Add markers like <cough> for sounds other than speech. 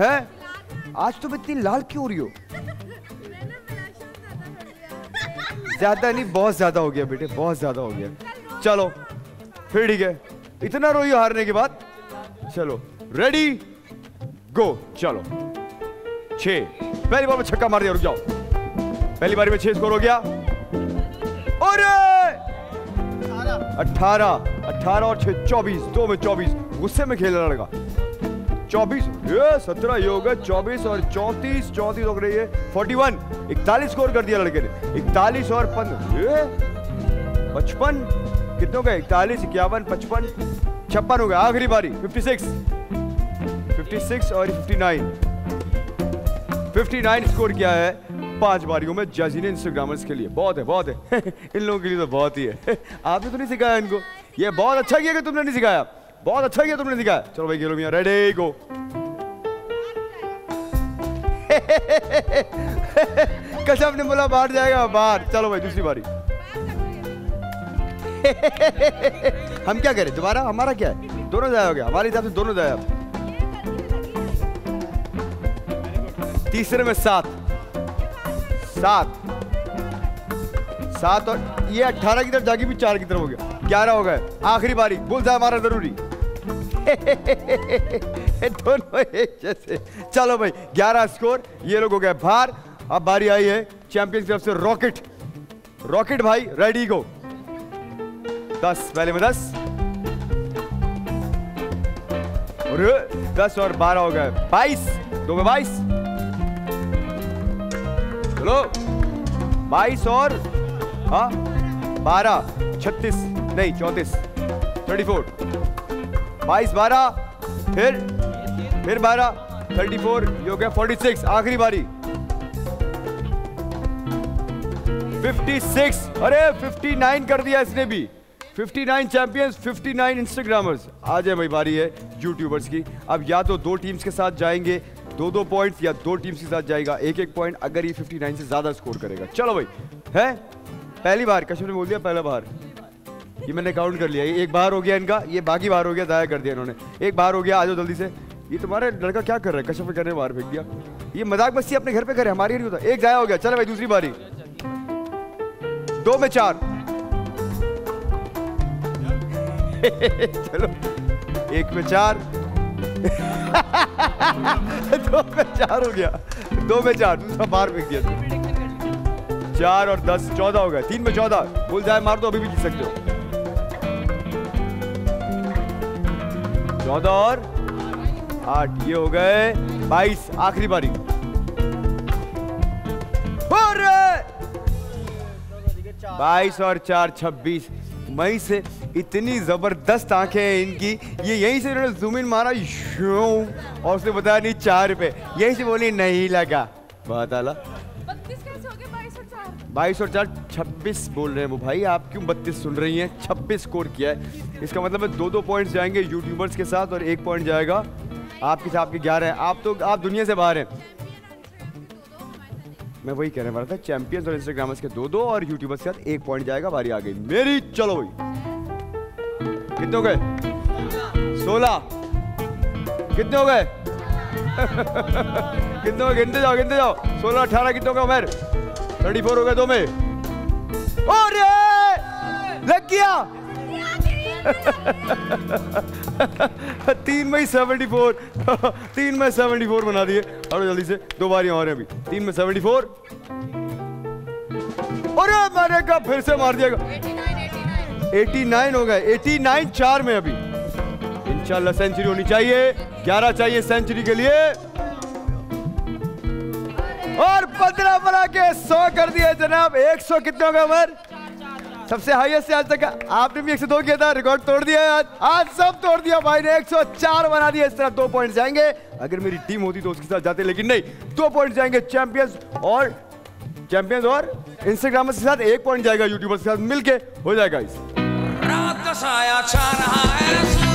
है? आज तुम इतनी लाल क्यों हो रही हो? ज़्यादा नहीं, बहुत ज़्यादा हो गया बेटे, बहुत ज़्यादा हो गया। चलो, फिर ठीक है। इतना रोई हारने के बाद? चलो रेडी गो चलो। छ पहली बार में छक्का मार दिया, रुक जाओ। पहली बारी में छह स्कोर हो गया। और अठारह। अठारह और छह, चौबीस। दो में चौबीस। गुस्से में खेल रहा लड़का चौबीस सत्रह ये हो गए चौबीस और चौतीस चौतीस हो रही है। फोर्टी वन इकतालीस स्कोर कर दिया लड़के ने। इकतालीस और पंद्रह पचपन, कितने हो गए? इकतालीस, इक्यावन, पचपन, छप्पन हो गए आखिरी बारी फिफ्टी सिक्स फिफ्टी सिक्स और fifty nine fifty nine score किया है पाँच बारियों में जजी ने इंस्टाग्रामर्स के लिए। बहुत है बहुत है। <laughs> इन लोगों के लिए तो बहुत ही है। <laughs> आपने तो नहीं सिखाया इनको। ये बहुत अच्छा किया कि तुमने नहीं सिखाया। बहुत अच्छा किया तुमने सिखाया चलो भाई गेलो मियाँ रेडी गो कश्यप ने बोला बाहर जाएगा बाहर चलो भाई दूसरी बारी हम क्या करें दोबारा हमारा क्या है दोनों जाया हो गया हमारे हिसाब से दोनों जाया तीसरे में सात सात सात और ये अठारह की तरफ़ जाके भी चार की तरफ़ हो गया ग्यारह हो गए। आखिरी बारी। बुल जाए हमारा ज़रूरी <laughs> दोनों एक जैसे। चलो भाई, ग्यारह स्कोर। ये लोग हो गए बाहर। अब बारी आई है चैंपियंस तरफ़ से रॉकेट। रॉकेट भाई, रेडी गो दस, पहले में दस। और दस और बारह हो गए बाईस। दो में बाईस। चलो। बाईस और हाँ। बारह, छत्तीस, नहीं, चौतीस थर्टी फोर बाईस, बारह, फिर फिर बारह थर्टी फोर ये फोर्टी सिक्स आखिरी बारी। फिफ्टी सिक्स अरे फिफ्टी नाइन कर दिया इसने भी। 59 चैंपियंस 59 इंस्टाग्रामर्स आज है भाई, बारी है यूट्यूबर्स की। अब या तो दो टीम्स के साथ जाएँगे, दो दो पॉइंट्स या दो टीम्स के साथ जाएगा। एक एक पॉइंट अगर ये 59 से ज़्यादा स्कोर करेगा। चलो भाई, है? पहली बार, कश्मीर ने बोल दिया पहला बार। ये मैंने काउंट कर लिया। एक बार हो गया इनका, ये बाकी बार हो गया दाया कर दिया इन्होंने। एक बार हो गया, आ जाओ जल्दी से। ये तुम्हारे लड़का क्या कर रहा है? कश्यप में बाहर फेंक दिया। ये मज़ाक मस्ती अपने घर पे करे, हमारी नहीं होता। एक जाया हो गया, चलो भाई, दूसरी बारी। दो में चार। चलो, एक में चार। <laughs> दो में चार हो गया। दो में चार, दूसरा बाहर फेंक दिया। चार और दस, चौदह हो गए। तीन में चौदह। भूल जाए, मार दो, अभी भी जीत सकते हो। चौदह और आठ, ये हो गए बाईस, आखिरी बारी बाईस और चार, छब्बीस। मई से इतनी ज़बरदस्त आँखें हैं इनकी। ये यहीं से इन्होंने जूम इन मारा और उसने बताया नहीं, चार पे। यहीं से बोली, नहीं लगा। बहुत आला। बाईस और चार, छब्बीस बोल रहे हैं वो भाई। आप क्यों बत्तीस सुन रही हैं? छब्बीस स्कोर किया है। इसका मतलब है दो दो पॉइंट्स जाएँगे यूट्यूबर्स के साथ और एक पॉइंट जाएगा आपके साथ आपके ग्यारह हैं। आप तो आप दुनिया से बाहर हैं। मैं वही कहने वाला था चैंपियंस और इंस्टाग्रामर्स के दो दो और यूट्यूबर्स के साथ एक पॉइंट जाएगा, बारी आ गई। मेरी, चलो भाई। कितने हो गए? सोलह। कितने हो गए? <laughs> कितने हो गिनते जाओ गिनते जाओ। सोलह, अठारह कितने हो गए थर्टी फोर हो गए दो में। और लग गया तीन में सेवेंटी फोर तीन में सेवेंटी फोर बना दिए। और जल्दी से दो बारी और अभी। तीन में सेवेंटी फोर अरे मैंने कहा फिर से मार दिया। 89 हो गए। 89 चार में अभी। इंशाल्लाह सेंचुरी होनी चाहिए। 11 चाहिए सेंचुरी के लिए। और 15 बना के 100 कर दिया जनाब। 100 कितने हो गए उमर सबसे हाईएस्ट से आज तक आपने भी 102 किया था रिकॉर्ड तोड़ दिया आज। आज सब तोड़ दिया भाई ने 104 बना दिया, इस तरह दो पॉइंट जाएँगे। अगर मेरी टीम होती तो उसके साथ जाते, लेकिन नहीं, दो पॉइंट जाएँगे चैंपियंस और चैंपियंस और इंस्टाग्राम के साथ, एक पॉइंट जाएगा यूट्यूबर्स के साथ मिलके हो जाएगा इस। रात का साया छा रहा है। दो